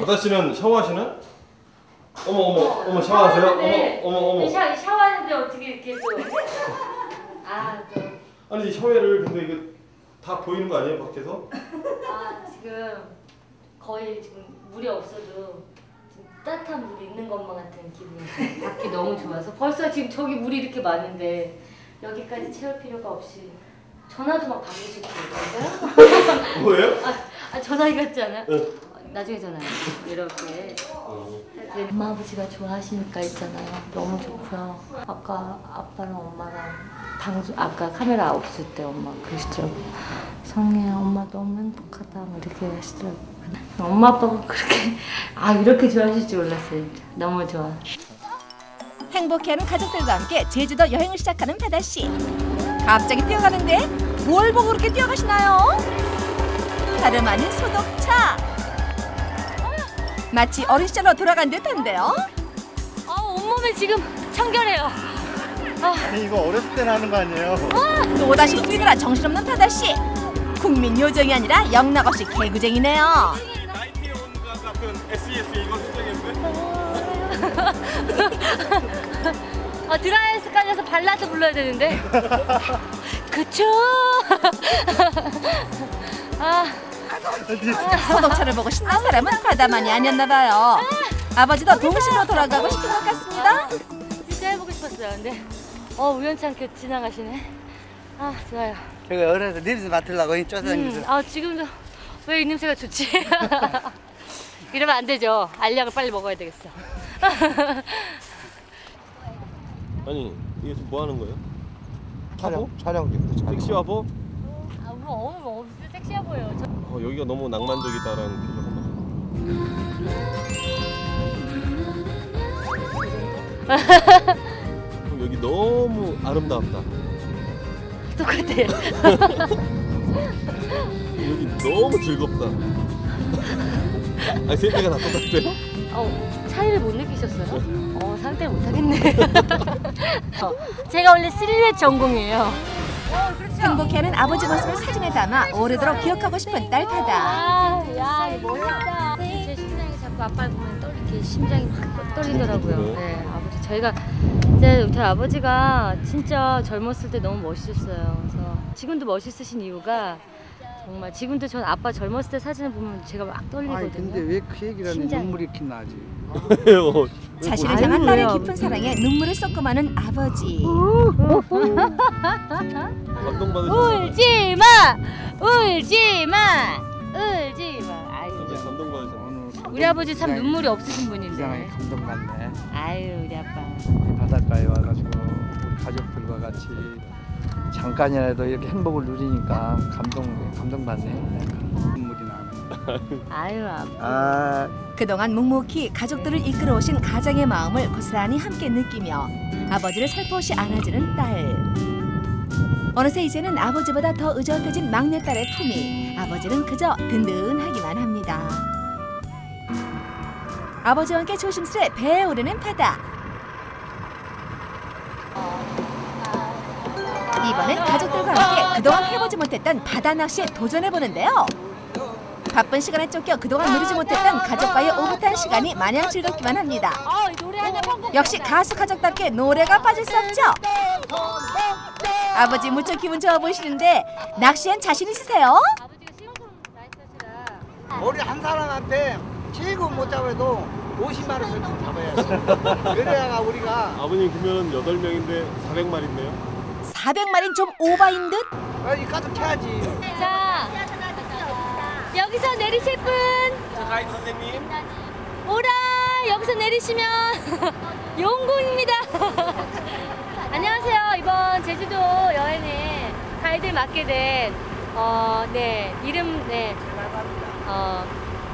바다 씨는 샤워하시나? 어머 어머 어머 샤워하세요? 샤워하는데 어머 어머 어머. 샤, 샤워하는데 어떻게 이렇게 또. 아, 또. 아니 이 샤워를 근데 이거 다 보이는 거 아니에요 밖에서? 아, 지금 거의 지금 물이 없어도 지금 따뜻한 물이 있는 것만 같은 기분이 밖이 너무 좋아서 벌써 지금 저기 물이 이렇게 많은데 여기까지 채울 필요가 없이 전화도 막 받으시고 그러세요? 뭐예요? 아, 아 전화기 같지 않아요? 네. 어, 나중에 전화요. 이렇게. 엄마 아버지가 좋아하시니까 있잖아요. 너무 좋고요. 아까 아빠랑 엄마랑 방송 아까 카메라 없을 때 엄마 그러시더라고요. 성혜야 엄마 너무 행복하다 뭐 이렇게 하시더라고요. 엄마 아빠가 그렇게 아 이렇게 좋아하실 줄 몰랐어요. 진짜. 너무 좋아. 행복해하는 가족들과 함께 제주도 여행을 시작하는 바다 씨. 갑자기 뛰어가는데 뭘 보고 그렇게 뛰어가시나요? 다름 아닌 소독차. 마치 어린 시절로 돌아간 듯한데요. 아 온몸에 지금 청결해요. 아 이거 어렸을 때나 하는 거 아니에요? 또 다시 뛰느라 정신없는 바다 씨. 국민 요정이 아니라 영락 없이 개구쟁이네요. 같은 SES 이거? 아 드라이스까지 해서 발라드 불러야 되는데 그쵸 아 소독차를 보고 신난 사람은 바다만이 아니었나 봐요. 아버지도 동심으로 돌아가고 싶은 것 같습니다. 진짜 해보고 싶었어요 근데 어 우연찮게 지나가시네 아 좋아요 저기 어려서 냄새 맡으려고 이 쫓아다니면서 음, 아 지금도 왜 이 냄새가 좋지 이러면 안 되죠 알약을 빨리 먹어야 되겠어 아니 이게 지금 뭐 하는 거예요? 촬영 촬영 촬영. 섹시 화보? 아 우리 어우 어, 섹시해 보여요 저- 어, 여기가 너무 낭만적이다라는 표정 한번 그럼 여기 너무 아름답다 똑같아 여기 너무 즐겁다 아니 세 개가 다 똑같아요? 어, 차이를 못 느끼셨어요? 어, 상대를 못 하겠네. 어, 제가 원래 실루엣 전공이에요. 행복해하는 아버지 모습을 사진에 담아 오래도록 기억하고 싶은 딸 바다. 아, 야, 이거 멋있다. 제 심장이 자꾸 아빠를 보면 떨 이렇게 심장이 팍 떨리더라고요. 그래요? 네, 아버지 저희가 이제 저희 아버지가 진짜 젊었을 때 너무 멋있었어요. 그래서 지금도 멋있으신 이유가 정말 지금도 전 아빠 젊었을 때 사진을 보면 제가 막 떨리거든요. 아니 근데 왜 그 얘기를 하는 심장이. 눈물이 이렇게 나지? 어, 자신을 아유, 향한 딸의 깊은 사랑에 눈물을 쏟고 마는 아버지. 감동받으셨어요? 울지 마, 울지 마, 울지 마. 아유, 감동받으셨어요 우리 아버지 참 굉장히- 눈물이 없으신 굉장히 분인데. 감동받네. 아유, 우리 아빠. 이 바닷가에 와가지고 우리 가족들과 같이 잠깐이라도 이렇게 행복을 누리니까 감동 감동받네. 아유, 아빠. 아 그동안 묵묵히 가족들을 이끌어 오신 가장의 마음을 고스란히 함께 느끼며 아버지를 살포시 안아주는 딸. 어느새 이제는 아버지보다 더 의젓해진 막내딸의 품이 아버지는 그저 든든하기만 합니다. 아버지와 함께 조심스레 배에 오르는 바다. 이번엔 가족들과 함께 그동안 해보지 못했던 바다 낚시에 도전해보는데요. 바쁜 시간에 쫓겨 그동안 누리지 못했던 가족과의 오붓한 시간이 마냥 즐겁기만 합니다. 역시 가수 가족답게 노래가 빠질 수 없죠. 아버지 무척 기분 좋아 보이시는데 낚시엔 자신 있으세요? 우리 한 사람한테 최고 못 잡아도 50만 원씩 잡아야지. 그래야 우리가 아버님 그러면 8명인데 400마리인데요? 400마리는 좀 오바인 듯? 빨리 가득 캐야지. 자, 여기서 내리실 분. 저 가이드 선생님 오라 여기서 내리시면 용궁입니다. 안녕하세요. 이번 제주도 여행에 가이드를 맡게 된 어, 네 이름 네 어,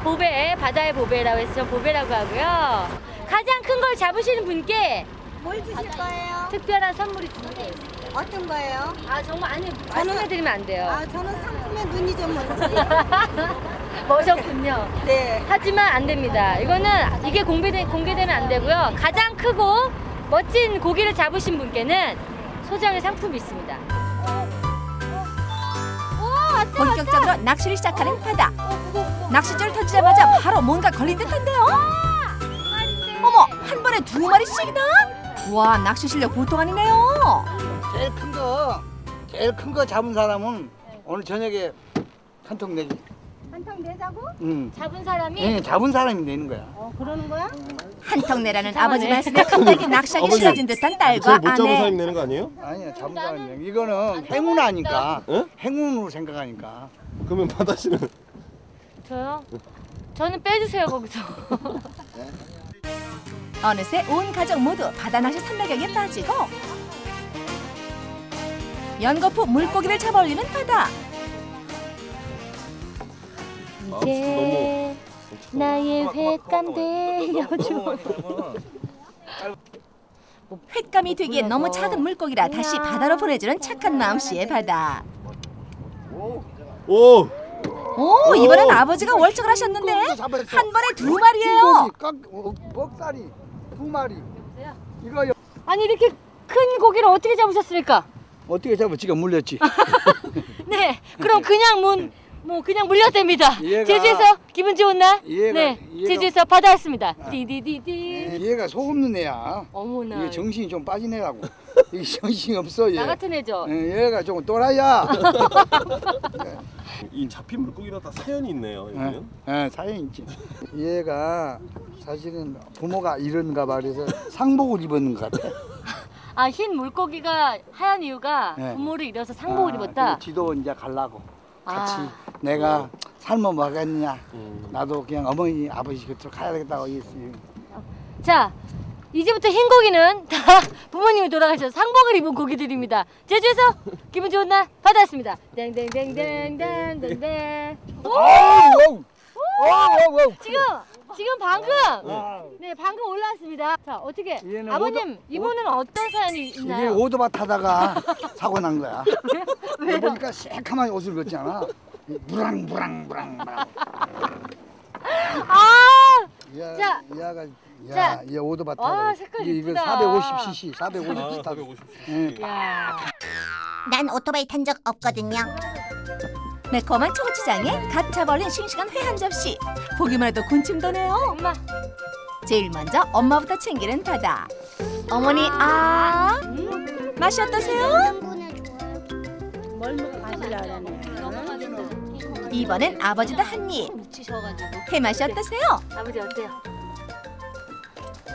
보배 바다의 보배라고 해서 전 보배라고 하고요. 가장 큰 걸 잡으시는 분께 뭘 주실 거예요? 특별한 선물이 준비되어 있어요. 어떤 거예요? 아 정말 아니 말씀해드리면 안 돼요. 아, 저는 상품에 눈이 좀 먼지. 멋졌군요. 네. 하지만 안 됩니다. 이거는 이게 공개되, 공개되면 안 되고요. 가장 크고 멋진 고기를 잡으신 분께는 소정의 상품이 있습니다. 오! 본격적으로 낚시를 시작하는 바다. 낚싯줄 터지자마자 바로 뭔가 걸린 듯한데요. 어머, 한 번에 두 마리씩이나? 와, 낚시 실력 보통 아니네요. 제일 큰 거, 제일 큰 거 잡은 사람은 오늘 저녁에 한 통 내기. 한통 내자고? 응. 잡은 사람이 예, 잡은 사람이 내는 거야. 어, 그러는 거야? 한턱 내라는 아버지 말씀에 갑자기 낚시하기 아버님, 싫어진 듯한 딸과 못 잡은 사람이 아내. 내는 거 아니에요? 아니야, 잡은 사람이 내는 거. 이거는 행운 아니까. 응? 행운으로 생각하니까. 그러면 바다 씨는 저요? 저는 빼주세요 거기서. 어느새 온 가족 모두 바다 낚시 삼매경에 빠지고 연거푸 물고기를 잡아올리는 바다. 아, 이제 나의 횟감 되어줘. 횟감이 되기엔 너무 작은 물고기라 다시 바다로 보내주는 착한 마음씨의 바다. 오! 오 이번엔 아버지가 월척을 하셨는데. 한 번에 두 마리예요. 깍, 어, 두 마리. 이거 여- 아니 이렇게 큰 고기를 어떻게 잡으셨습니까? 어떻게 잡아? 지가 물렸지. 네, 그럼 그냥 문, 뭐 그냥 물렸답니다. 얘가- 제주에서 기분 좋은 날, 얘가- 네, 얘가- 아. 제주에서 바다 왔습니다. 디디디디. 얘가 소금 넣는 애야. 어머나, 이게 정신이 좀 빠진 애라고. 이게 정신이 없어 얘. 나 같은 애죠. 예, 얘가 좀 또라이야. 이 잡힌 물고기랑 다 사연이 있네요. 예, 여기는. 예, 사연 있지. 얘가 사실은 부모가 이런가 봐 그래서 상복을 입었는 것 같아. 아 흰 물고기가 하얀 이유가 네. 부모를 잃어서 상복을 아, 입었다. 그 지도 이제 갈라고 같이 아. 내가 삶아 먹겠냐. 음. 나도 그냥 어머니 아버지 곁으로 가야 되겠다고 했어요. 자, 이제부터 흰 고기는 다 부모님이 돌아가셔서 상복을 입은 고기들입니다. 제주에서 기분 좋은 날 바다 왔습니다. 땡땡땡땡땡땡땡. 어우, 어우, 어우. 지금 지금 방금 아, 네 방금 올라왔습니다. 자 어떻게 얘는 아버님 오도- 이분은 어떤 사연이 이게 있나요? 오토바이 타다가 사고 난 거야. 왜요? 보니까 새카만 옷을 입었잖아. 무랑 무랑 무랑 무랑. 아 야, 자, 야가 자. 야, 얘 오토바이 와. 색깔 이거 이쁘다. 450cc, 450cc 아, 타고. 450. 예. 야. 난 오토바이 탄 적 없거든요. 매콤한 초고추장에 갓 잡아올린 싱싱한 회 한 접시. 보기만 해도 군침 도네요. 엄마 제일 먼저 엄마부터 챙기는 바다. 어머니 아 맛이 어떠세요? 뭘 먹어 마시려네. 이번엔 아버지도 한 입. 묻히셔가지고 회 맛이 어떠세요? 아버지 어때요?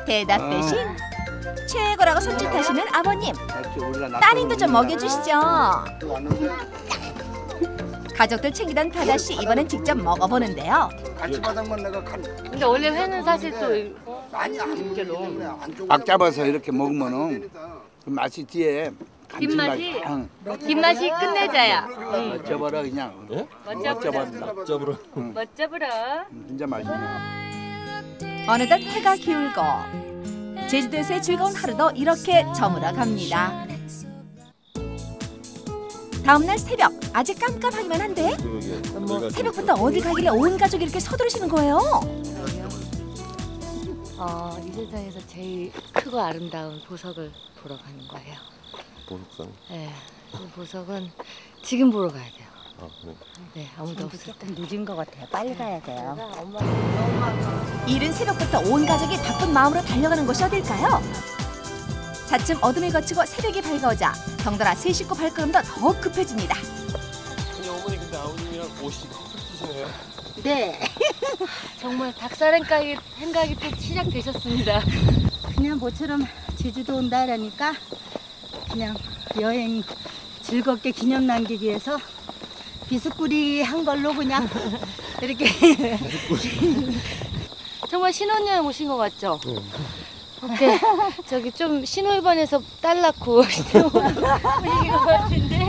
대답 대신 최고라고 손짓하시는 아버님. 따님도 좀 먹여주시죠. 가족들 챙기던 바다 씨 이번엔 직접 먹어보는데요. 같이 바닥만 내가 간 근데 원래 회는 사실 또 많이 안 게로 막 잡아서 이렇게 먹으면은 그 맛이 뒤에 뒷맛이? 응. 뒷맛이 끝내자야. 멋져버려 그냥 예? 멋져버린다 잡으러. 멋져보라. 진짜 맛있네 어느덧 해가 기울고 제주도에서의 즐거운 하루도 이렇게 저물어 갑니다. 다음날 새벽 아직 깜깜하기만 한데 뭐 새벽부터 어디 가길래 온 가족이 이렇게 서두르시는 거예요? 어, 이 세상에서 제일 크고 아름다운 보석을 보러 가는 거예요. 보석상. 네, 그 보석은 지금 보러 가야 돼요. 아, 그래. 네, 아무도 없을 때. 늦은 것 같아요. 빨리 가야 돼요. 이른 새벽부터 온 가족이 바쁜 마음으로 달려가는 곳이 어딜까요? 차츰 어둠이 거치고 새벽이 밝아오자 덩달아 세 식구 발걸음도 더욱 급해집니다. 근데 어머니 근데 아버님이랑 옷이 똑같으시네요. 네. 정말 닭살 행각이, 행각이 또 시작되셨습니다. 그냥 모처럼 제주도 온다라니까 그냥 여행 즐겁게 기념 남기기 위해서 비스꾸리 한 걸로 그냥 이렇게 정말 신혼여행 오신 것 같죠? 어때? 저기 좀 신혼일반에서 딸 낳고 오신 것 같은데?